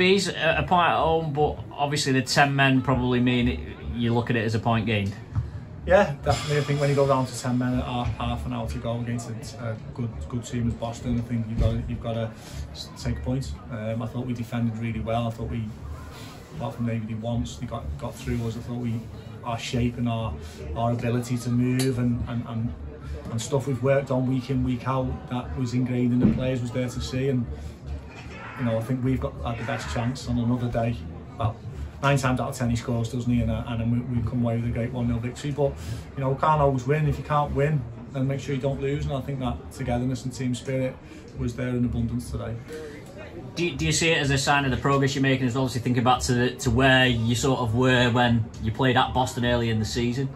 Bees a point at home, but obviously the ten men probably mean it, you look at it as a point gained. Yeah, definitely. I think when you go down to ten men at half, half an hour to go against a, good good team as Boston, I think you've got you've got to take a point. Um, I thought we defended really well. I thought we, apart from maybe once, they got got through us. I thought we, our shape and our our ability to move and and, and and stuff we've worked on week in week out that was ingrained in the players was there to see and you know I think we've got had the best chance on another day. Well nine times out of ten he scores doesn't he? And, uh, and we, we come away with a great 1-0 victory. But you know we can't always win. If you can't win then make sure you don't lose. And I think that togetherness and team spirit was there in abundance today. Do you, do you see it as a sign of the progress you're making? As obviously thinking back to the, to where you sort of were when you played at Boston early in the season.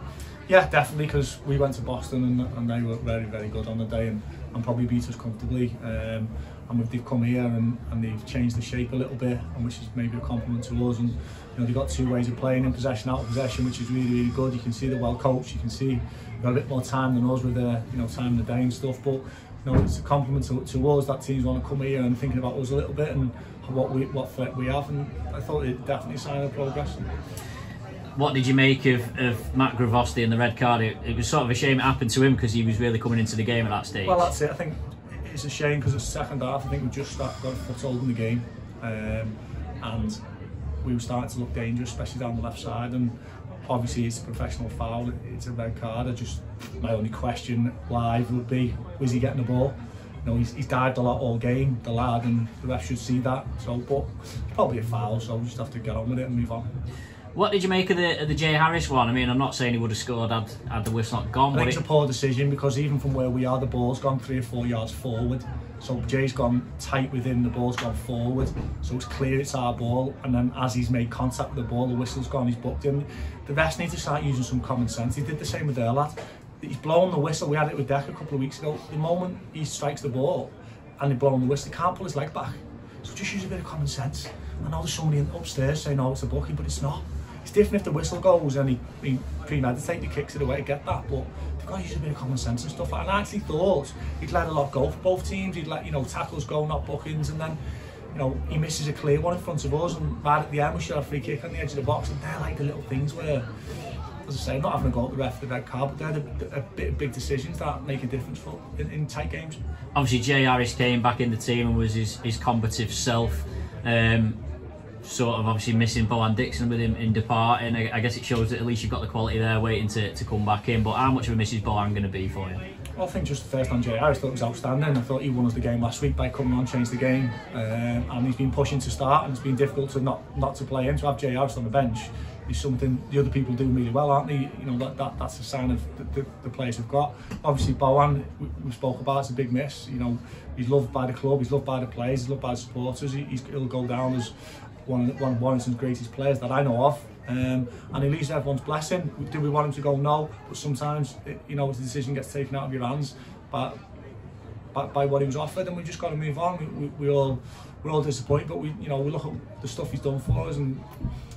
Yeah, definitely, because we went to Boston and, and they were very, very good on the day. And, and probably beat us comfortably. Um, and we've, they've come here and, and they've changed the shape a little bit, and which is maybe a compliment to us. And you know they've got two ways of playing: in possession, out of possession, which is really, really good. You can see they're well coached. You can see they've got a bit more time than us with their you know time in the day and stuff. But you know it's a compliment to, to us that teams want to come here and thinking about us a little bit and what we what threat we have. And I thought it definitely a sign of progress. What did you make of, of Matt Gravosti and the red card? It, it was sort of a shame it happened to him because he was really coming into the game at that stage. Well, that's it. I think it's a shame because the second half. I think we just start, got a foothold in the game, um, and we were starting to look dangerous, especially down the left side. And obviously, it's a professional foul. It's a red card. I just my only question live would be: Was he getting the ball? You know, he's, he's dived a lot all game, the lad, and the ref should see that. So, but probably a foul. So we just have to get on with it and move on. What did you make of the of the Jay Harris one? I mean, I'm not saying he would have scored had, had the whistle not gone, I but think it, it's a poor decision because even from where we are, the ball's gone three or four yards forward. So Jay's gone tight within, the ball's gone forward. So it's clear it's our ball. And then as he's made contact with the ball, the whistle's gone, he's booked in. The rest need to start using some common sense. He did the same with their lad. He's blown the whistle. We had it with Deck a couple of weeks ago. The moment he strikes the ball and he's blown the whistle, he can't pull his leg back. So just use a bit of common sense. I know there's somebody upstairs saying, oh, it's a booking, but it's not. It's different if the whistle goes and he, he premeditated, kicks it away to get that, but they've got to use a bit of common sense and stuff. And I actually thought he'd let a lot go for both teams. He'd let, you know, tackles go, not bookings, and then, you know, he misses a clear one in front of us, and right at the end, we should have a free kick on the edge of the box, and they're like the little things where, as I say, not having a go at the ref, the red card, but they're the, the, a bit of big decisions that make a difference for in, in tight games. obviously Jay Harris came back in the team and was his, his combative self. Um, sort of obviously missing Bohan Dixon with him in departing. I, I guess it shows that at least you've got the quality there waiting to, to come back in. But how much of a miss is Bohan going to be for you? I think just the first on Jay I thought it was outstanding. I thought he won us the game last week by coming on, changed the game, um, and he's been pushing to start, and it's been difficult to not not to play him. To have Jay Harris on the bench is something the other people do really well, aren't they? You know that, that that's a sign of the, the, the players we've got. Obviously, Bohan, we, we spoke about, it's a big miss. You know, he's loved by the club, he's loved by the players, he's loved by the supporters. He, he's, he'll go down as one of, one of Warrington's greatest players that I know of. Um, and he leaves everyone's blessing. Do we want him to go? No. But sometimes, it, you know, the decision gets taken out of your hands by, by, by what he was offered, and we just got to move on. We, we, we all we're all disappointed, but we you know we look at the stuff he's done for us and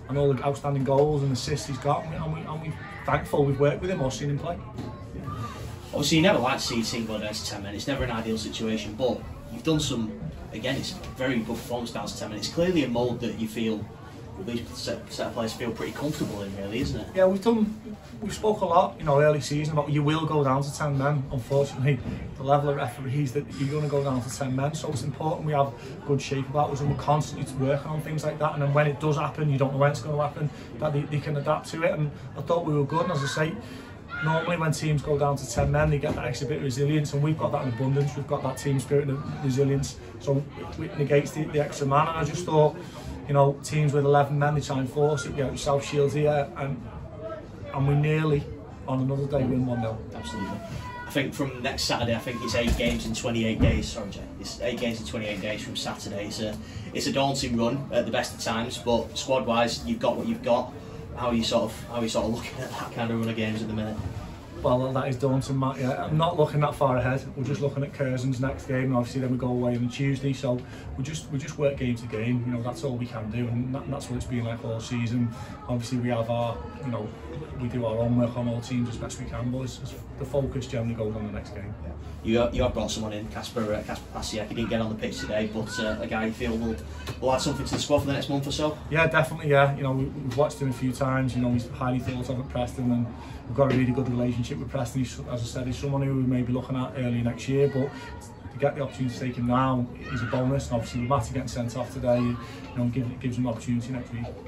and all the outstanding goals and assists he's got, and we, and we, and we thankful we've worked with him or seen him play. Obviously, you never like to see a team go down to 10 men. It's never an ideal situation, but you've done some, again, it's very good performance down to 10 men. It's clearly a mould that you feel, these set, set of players feel pretty comfortable in, really, isn't it? Yeah, we've done. We've spoke a lot, you know, early season about you will go down to ten men. Unfortunately, the level of referees that you're going to go down to ten men. So it's important we have good shape about us and we're constantly working on things like that. And then when it does happen, you don't know when it's going to happen. That they, they can adapt to it. And I thought we were good. And as I say, normally when teams go down to 10 men they get that extra bit of resilience and we've got that in abundance we've got that team spirit and resilience so it negates the, the extra man and I just thought you know teams with 11 men they try and force it you know South Shields here and and we nearly on another day win 1-0 Absolutely. I think from next Saturday, I think it's eight games in 28 days. Sorry, Jay. It's eight games in 28 days from Saturday. It's a, it's a daunting run at the best of times, but squad-wise, you've got what you've got. How you sort of, how you sort of looking at that kind of run of games at the minute? Well, that is daunting, Matt. Yeah, I'm not looking that far ahead. We're just looking at Curzon's next game, and obviously then we go away on Tuesday. So we just we just work game to game. You know, that's all we can do, and that, that's what it's been like all season. Obviously, we have our, you know, we do our own work on all teams as best we can, but it's, it's, the focus generally goes on the next game. You, you have brought someone in, Casper uh, Casper Pasiak. He didn't get on the pitch today, but uh, a guy you feel will, will add something to the squad for the next month or so. Yeah, definitely. Yeah, you know, we, we've watched him a few times. You know, he's highly thought of at Preston, and we've got a really good relationship relationship with Preston. He's, as I said, he's someone who we may be looking at early next year, but to get the opportunity to take him now is a bonus. And obviously, with Matty getting sent off today, you know, give, gives him opportunity next week.